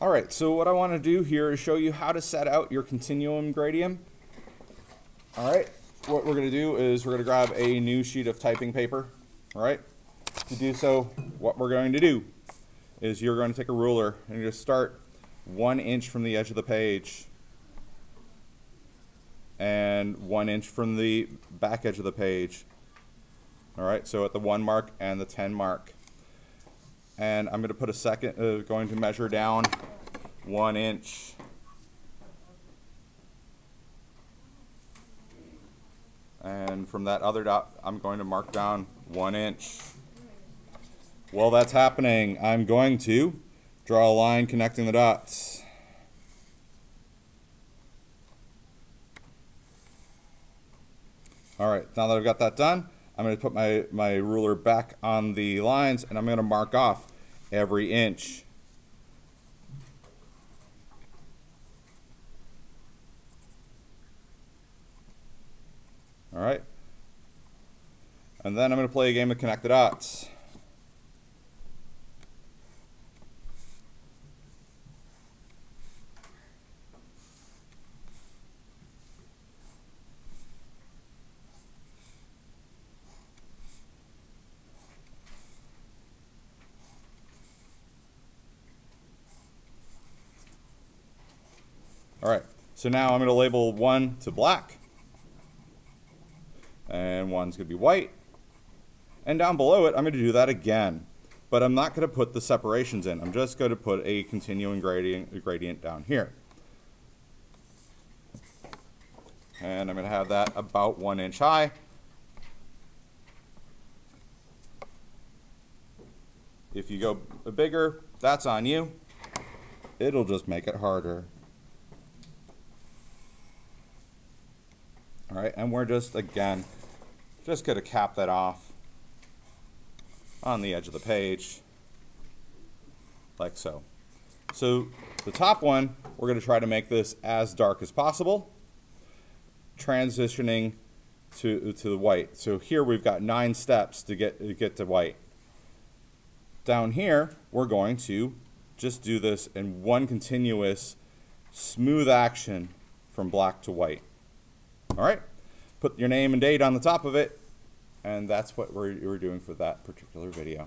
Alright, so what I want to do here is show you how to set out your continuum gradient. Alright, what we're going to do is we're going to grab a new sheet of typing paper. Alright, to do so, what we're going to do is you're going to take a ruler and just start one inch from the edge of the page and one inch from the back edge of the page. Alright, so at the one mark and the 10 mark and I'm going to put a second, uh, going to measure down one inch. And from that other dot, I'm going to mark down one inch. While that's happening, I'm going to draw a line connecting the dots. All right, now that I've got that done, I'm going to put my, my ruler back on the lines and I'm going to mark off every inch. All right. And then I'm going to play a game of connect the dots. All right, so now I'm going to label one to black, and one's going to be white. And down below it, I'm going to do that again, but I'm not going to put the separations in. I'm just going to put a continuing gradient, gradient down here. And I'm going to have that about one inch high. If you go bigger, that's on you. It'll just make it harder. All right, and we're just, again, just going to cap that off on the edge of the page, like so. So the top one, we're going to try to make this as dark as possible, transitioning to, to the white. So here we've got nine steps to get, to get to white. Down here, we're going to just do this in one continuous smooth action from black to white. All right, put your name and date on the top of it, and that's what we're, we're doing for that particular video.